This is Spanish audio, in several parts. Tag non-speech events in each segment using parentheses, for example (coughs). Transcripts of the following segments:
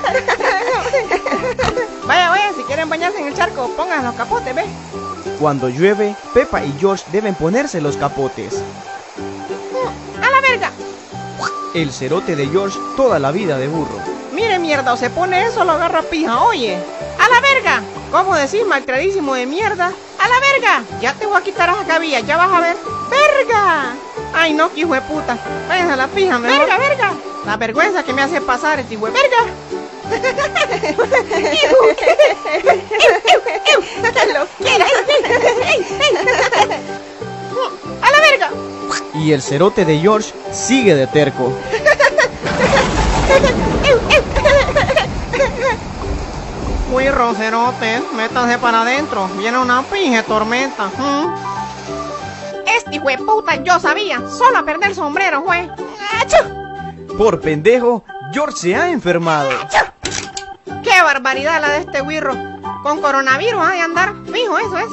(laughs) Vaya, vaya, si quieren bañarse en el charco, pongan los capotes, ve. Cuando llueve, Pepa y George deben ponerse los capotes. ¡A la verga! El cerote de George toda la vida de burro. Mire, mierda, o se pone eso, lo agarra pija, oye. ¡A la verga! ¿Cómo decís, malcradísimo de mierda? ¡A la verga! Ya te voy a quitar esa cabilla, ya vas a ver. ¡Verga! Ay, no, que hijo de puta. Váyanse a la pija, mejor. ¡Verga, verga! La vergüenza que me hace pasar este hijo de verga. lo quiera. ¡A la verga! Y el cerote de George sigue de terco. Uy, rocerotes, métanse para adentro. Viene una pinche tormenta. ¿Mm? Este hijo de puta, yo sabía. Solo a perder el sombrero, güey. ¡Achú! Por pendejo, George se ha enfermado. ¡Qué barbaridad la de este wirro! Con coronavirus ha de andar. Fijo, eso es.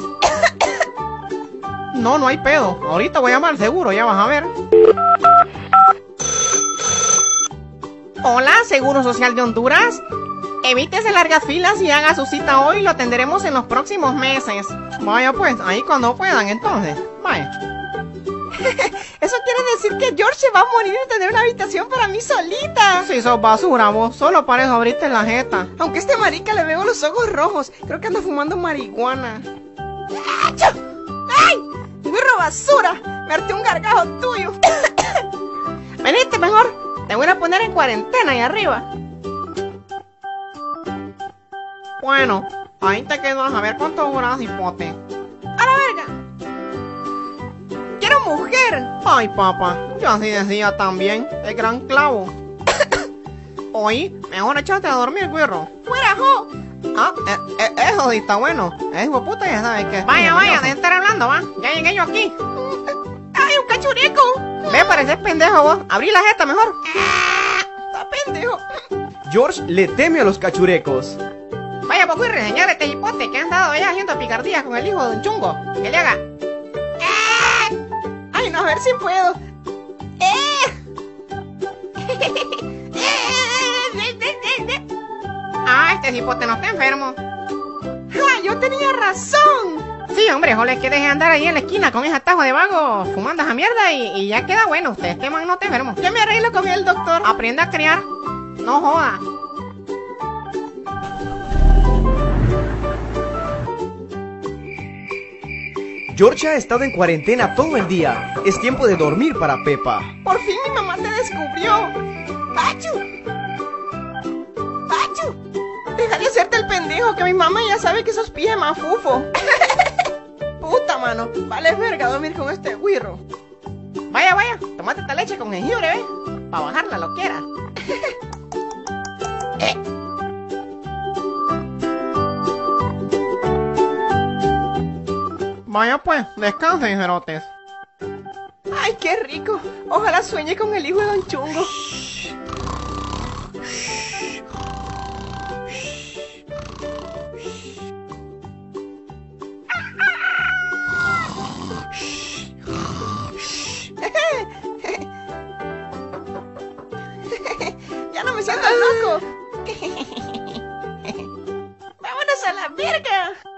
No, no hay pedo. Ahorita voy a llamar seguro, ya vas a ver. Hola, Seguro Social de Honduras. Evítese largas filas y haga su cita hoy. Lo atenderemos en los próximos meses. Vaya pues, ahí cuando puedan entonces. Vaya. (laughs) Eso quiere decir que George se va a morir de tener una habitación para mí solita. Si sos basura, vos. Solo para eso abriste la jeta. Aunque este marica le veo los ojos rojos. Creo que anda fumando marihuana. ¡Achú! ¡Ay! ¡Burro basura! Me harté un gargajo tuyo. (coughs) Venite mejor. Te voy a poner en cuarentena ahí arriba. Bueno, ahí te quedas a ver cuánto duras, hipote. Mujer! Ay, papá, yo así decía también. El gran clavo. (coughs) Oye, mejor echate a dormir, güero. ¡Fuera, jo! Ah, eh, eh, eso sí está bueno. Es hijo puta ya sabes que. Vaya, vaya, de estar hablando, va. Ya llegué yo aquí. ¡Ay, un cachureco! Ve, pareces pendejo vos. Abrí la jeta mejor. Está pendejo. George le teme a los cachurecos. Vaya, pues fui reseñar este hipote que han dado allá haciendo picardías con el hijo de un chungo. Que le haga. Ay, no, a ver si puedo. Ah, este hipote no está enfermo. ¡Ah, yo tenía razón! Sí, hombre, jole, que deje de andar ahí en la esquina con ese atajo de vago fumando esa mierda y, y ya queda bueno. Usted, este man no está enfermo. Yo me arreglo con el doctor. Aprenda a criar. No joda. George ha estado en cuarentena todo el día. Es tiempo de dormir para Pepa. Por fin mi mamá te descubrió. ¡Pachu! ¡Pachu! Deja de hacerte el pendejo, que mi mamá ya sabe que sos pije mafufo. (laughs) Puta, mano. Vale verga dormir con este guirro. Vaya, vaya. Tomate esta leche con jengibre, (laughs) ¿eh? Para bajar la loquera. eh. Vaya pues, descansen, cerotes. ¡Ay, qué rico! Ojalá sueñe con el hijo de Don Chungo. (laughs) ya no me siento loco. (laughs) ¡Vámonos a la verga!